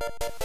you